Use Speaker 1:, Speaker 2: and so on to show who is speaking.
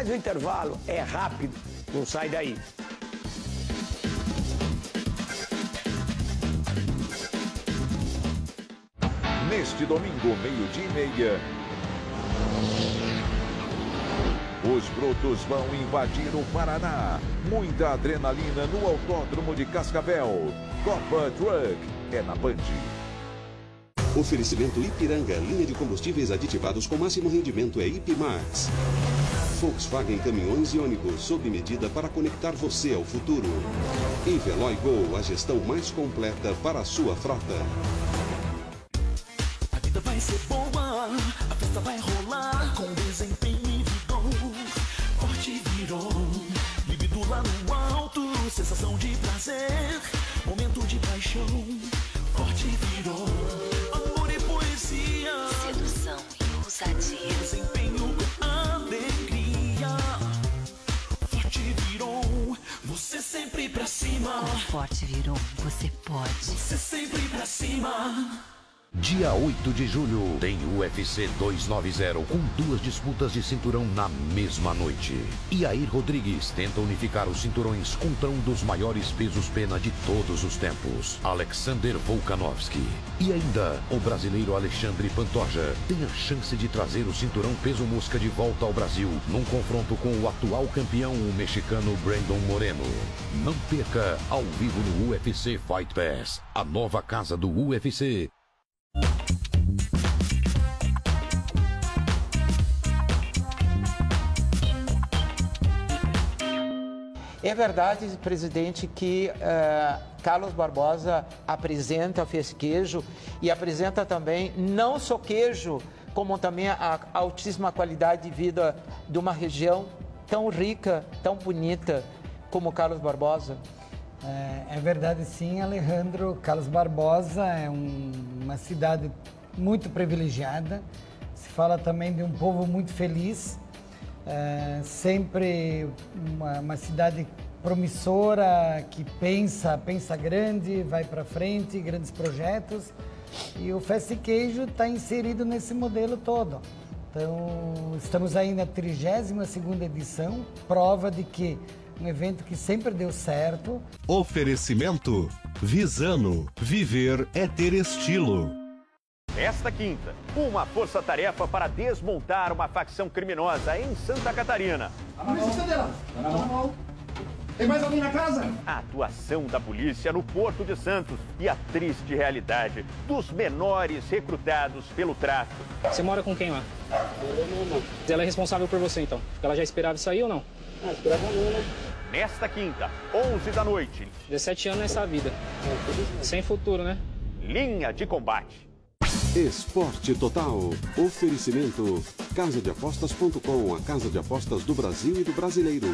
Speaker 1: Mas o intervalo é rápido, não sai daí.
Speaker 2: Neste domingo, meio-dia e meia, os brotos vão invadir o Paraná. Muita adrenalina no Autódromo de Cascavel. Copa Truck é na Band.
Speaker 3: Oferecimento Ipiranga, linha de combustíveis aditivados com máximo rendimento é Ipimax. Volkswagen Caminhões e ônibus, sob medida para conectar você ao futuro. E Veloy Go, a gestão mais completa para a sua frota.
Speaker 4: A vida vai ser boa, a festa vai rolar com desempenho e vigor. Forte virou, libido lá no alto, sensação de prazer, momento de paixão. Forte virou, amor e poesia,
Speaker 5: Sedução e ousadia.
Speaker 4: desempenho cima,
Speaker 5: Forte virou, você pode.
Speaker 4: você sempre pra cima.
Speaker 6: Dia 8 de julho tem UFC 290 com duas disputas de cinturão na mesma noite. Iair Rodrigues tenta unificar os cinturões contra um dos maiores pesos pena de todos os tempos, Alexander Volkanovski. E ainda, o brasileiro Alexandre Pantoja tem a chance de trazer o cinturão peso mosca de volta ao Brasil num confronto com o atual campeão, o mexicano Brandon Moreno. Não perca ao vivo no UFC Fight Pass, a nova casa do UFC.
Speaker 7: É verdade, presidente, que eh, Carlos Barbosa apresenta Fez Queijo e apresenta também não só queijo, como também a altíssima qualidade de vida de uma região tão rica, tão bonita como Carlos Barbosa.
Speaker 8: É, é verdade sim, Alejandro. Carlos Barbosa é um- uma cidade muito privilegiada. Se fala também de um povo muito feliz. É, sempre uma, uma cidade promissora que pensa, pensa grande, vai para frente, grandes projetos. E o Festa e Queijo está inserido nesse modelo todo. Então, estamos aí na 32ª edição, prova de que um evento que sempre deu certo,
Speaker 9: Oferecimento Visano. Viver é ter estilo.
Speaker 10: Esta quinta, uma força-tarefa para desmontar uma facção criminosa em Santa Catarina.
Speaker 11: Tem mais alguém na casa?
Speaker 10: A atuação da polícia no Porto de Santos e a triste realidade dos menores recrutados pelo tráfico.
Speaker 12: Você mora com quem lá? Ela é responsável por você, então. Ela já esperava isso aí ou não?
Speaker 11: Ah, esperava não, né?
Speaker 10: Nesta quinta, 11 da noite,
Speaker 12: 17 anos nessa vida. Sem futuro, né?
Speaker 10: linha de combate.
Speaker 3: Esporte Total. Oferecimento Casadeapostas.com, a casa de apostas do Brasil e do brasileiro.